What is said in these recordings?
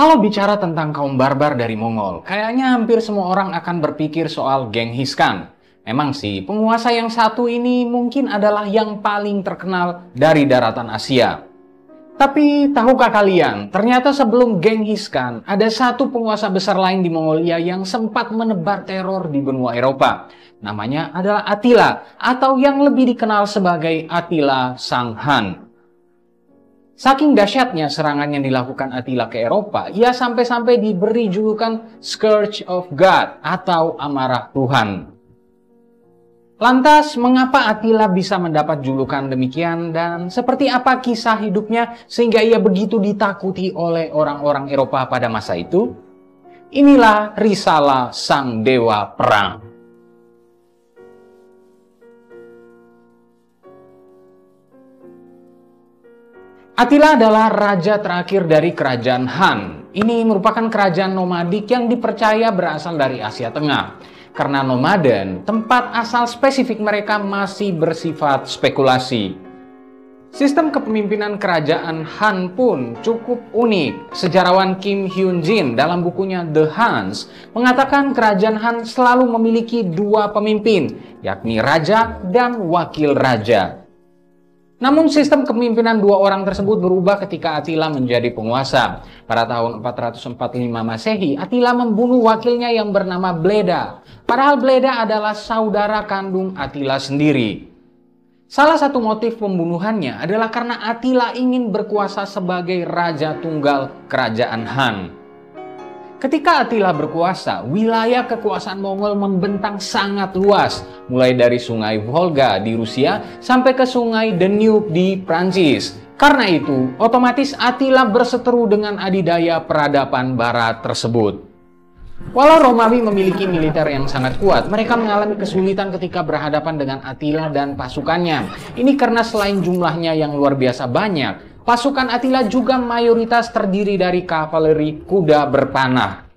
Kalau bicara tentang kaum barbar dari Mongol, kayaknya hampir semua orang akan berpikir soal Genghis Khan. Memang sih, penguasa yang satu ini mungkin adalah yang paling terkenal dari daratan Asia. Tapi tahukah kalian, ternyata sebelum Genghis Khan, ada satu penguasa besar lain di Mongolia yang sempat menebar teror di benua Eropa. Namanya adalah Attila, atau yang lebih dikenal sebagai Attila Sang Han. Saking dahsyatnya serangan yang dilakukan Attila ke Eropa, ia sampai-sampai diberi julukan Scourge of God atau amarah Tuhan. Lantas, mengapa Attila bisa mendapat julukan demikian dan seperti apa kisah hidupnya sehingga ia begitu ditakuti oleh orang-orang Eropa pada masa itu? Inilah risalah Sang Dewa Perang. Attila adalah raja terakhir dari kerajaan Han. Ini merupakan kerajaan nomadik yang dipercaya berasal dari Asia Tengah. Karena nomaden, tempat asal spesifik mereka masih bersifat spekulasi. Sistem kepemimpinan kerajaan Han pun cukup unik. Sejarawan Kim Hyun Jin dalam bukunya The Hans mengatakan kerajaan Han selalu memiliki dua pemimpin, yakni raja dan wakil raja. Namun sistem kepemimpinan dua orang tersebut berubah ketika Attila menjadi penguasa. Pada tahun 445 Masehi, Attila membunuh wakilnya yang bernama Bleda. Padahal Bleda adalah saudara kandung Attila sendiri. Salah satu motif pembunuhannya adalah karena Attila ingin berkuasa sebagai raja tunggal kerajaan Han. Ketika Attila berkuasa, wilayah kekuasaan Mongol membentang sangat luas, mulai dari sungai Volga di Rusia sampai ke sungai Danube di Prancis. Karena itu, otomatis Attila berseteru dengan adidaya peradaban barat tersebut. Walau Romawi memiliki militer yang sangat kuat, mereka mengalami kesulitan ketika berhadapan dengan Attila dan pasukannya. Ini karena selain jumlahnya yang luar biasa banyak, Pasukan Attila juga mayoritas terdiri dari kavaleri kuda berpanah.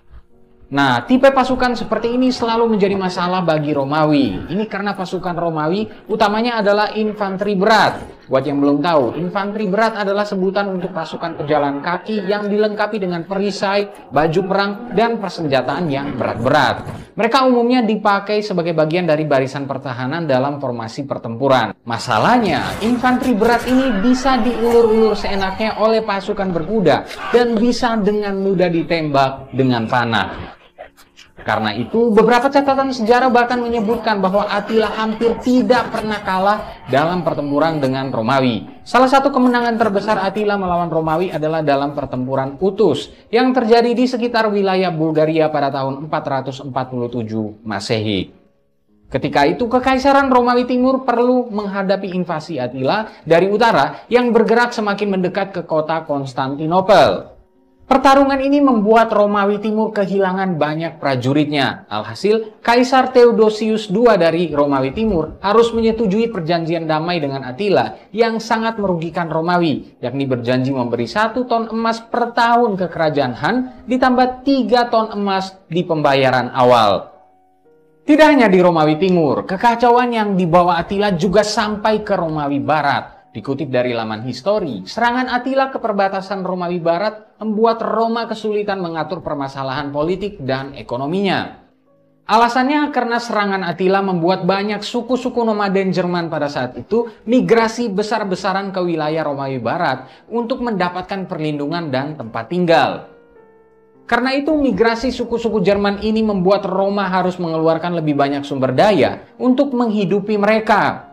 Nah, tipe pasukan seperti ini selalu menjadi masalah bagi Romawi. Ini karena pasukan Romawi utamanya adalah infanteri berat. Buat yang belum tahu, infanteri berat adalah sebutan untuk pasukan pejalan kaki yang dilengkapi dengan perisai, baju perang, dan persenjataan yang berat-berat. Mereka umumnya dipakai sebagai bagian dari barisan pertahanan dalam formasi pertempuran. Masalahnya, infanteri berat ini bisa diulur-ulur seenaknya oleh pasukan berkuda dan bisa dengan mudah ditembak dengan panah. Karena itu, beberapa catatan sejarah bahkan menyebutkan bahwa Attila hampir tidak pernah kalah dalam pertempuran dengan Romawi. Salah satu kemenangan terbesar Attila melawan Romawi adalah dalam pertempuran Utus yang terjadi di sekitar wilayah Bulgaria pada tahun 447 Masehi. Ketika itu, Kekaisaran Romawi Timur perlu menghadapi invasi Attila dari utara yang bergerak semakin mendekat ke kota Konstantinopel. Pertarungan ini membuat Romawi Timur kehilangan banyak prajuritnya. Alhasil, Kaisar Theodosius II dari Romawi Timur harus menyetujui perjanjian damai dengan Attila yang sangat merugikan Romawi, yakni berjanji memberi satu ton emas per tahun ke kerajaan Han, ditambah tiga ton emas di pembayaran awal. Tidak hanya di Romawi Timur, kekacauan yang dibawa Attila juga sampai ke Romawi Barat. Dikutip dari laman histori, serangan Attila ke perbatasan Romawi Barat membuat Roma kesulitan mengatur permasalahan politik dan ekonominya. Alasannya karena serangan Attila membuat banyak suku-suku nomaden Jerman pada saat itu migrasi besar-besaran ke wilayah Romawi Barat untuk mendapatkan perlindungan dan tempat tinggal. Karena itu migrasi suku-suku Jerman ini membuat Roma harus mengeluarkan lebih banyak sumber daya untuk menghidupi mereka.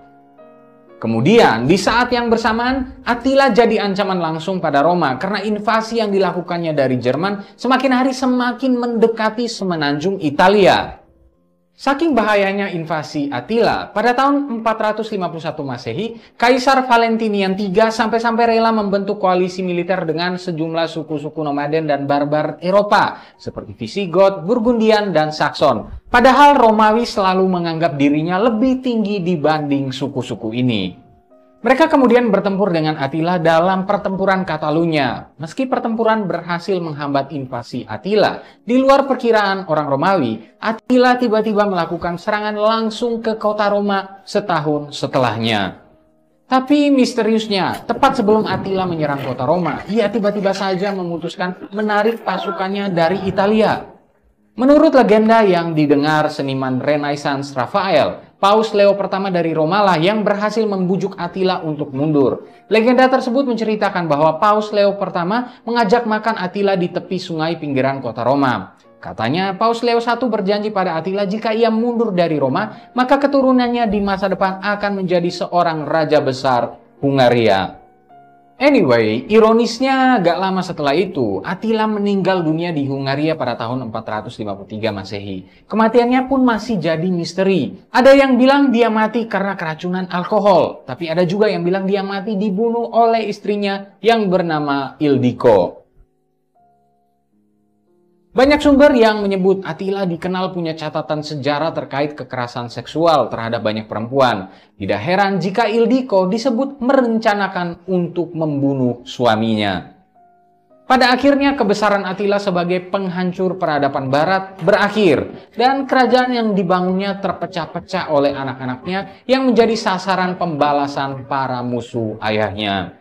Kemudian, di saat yang bersamaan, Attila jadi ancaman langsung pada Roma karena invasi yang dilakukannya dari Jerman semakin hari semakin mendekati semenanjung Italia. Saking bahayanya invasi Attila, pada tahun 451 Masehi, Kaisar Valentinian III sampai-sampai rela membentuk koalisi militer dengan sejumlah suku-suku nomaden dan barbar Eropa, seperti Visigoth, Burgundian, dan Saxon. Padahal Romawi selalu menganggap dirinya lebih tinggi dibanding suku-suku ini. Mereka kemudian bertempur dengan Attila dalam pertempuran Katalunya. Meski pertempuran berhasil menghambat invasi Attila, di luar perkiraan orang Romawi, Attila tiba-tiba melakukan serangan langsung ke kota Roma setahun setelahnya. Tapi misteriusnya, tepat sebelum Attila menyerang kota Roma, ia tiba-tiba saja memutuskan menarik pasukannya dari Italia. Menurut legenda yang didengar seniman Renaissance Rafael, Paus Leo pertama dari Roma lah yang berhasil membujuk Attila untuk mundur. Legenda tersebut menceritakan bahwa Paus Leo pertama mengajak makan Attila di tepi sungai pinggiran kota Roma. Katanya Paus Leo I berjanji pada Attila jika ia mundur dari Roma, maka keturunannya di masa depan akan menjadi seorang raja besar Hungaria. Anyway, ironisnya gak lama setelah itu, Attila meninggal dunia di Hungaria pada tahun 453 Masehi. Kematiannya pun masih jadi misteri. Ada yang bilang dia mati karena keracunan alkohol, tapi ada juga yang bilang dia mati dibunuh oleh istrinya yang bernama Ildiko. Banyak sumber yang menyebut Attila dikenal punya catatan sejarah terkait kekerasan seksual terhadap banyak perempuan. Tidak heran jika Ildiko disebut merencanakan untuk membunuh suaminya. Pada akhirnya kebesaran Attila sebagai penghancur peradaban barat berakhir dan kerajaan yang dibangunnya terpecah-pecah oleh anak-anaknya yang menjadi sasaran pembalasan para musuh ayahnya.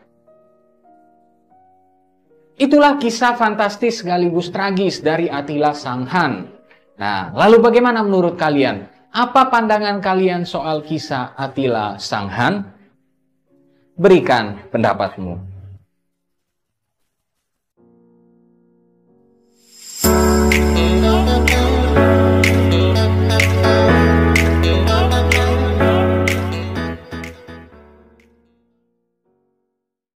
Itulah kisah fantastis sekaligus tragis dari Attila Sanghan. Nah, lalu bagaimana menurut kalian? Apa pandangan kalian soal kisah Attila Sanghan? Berikan pendapatmu.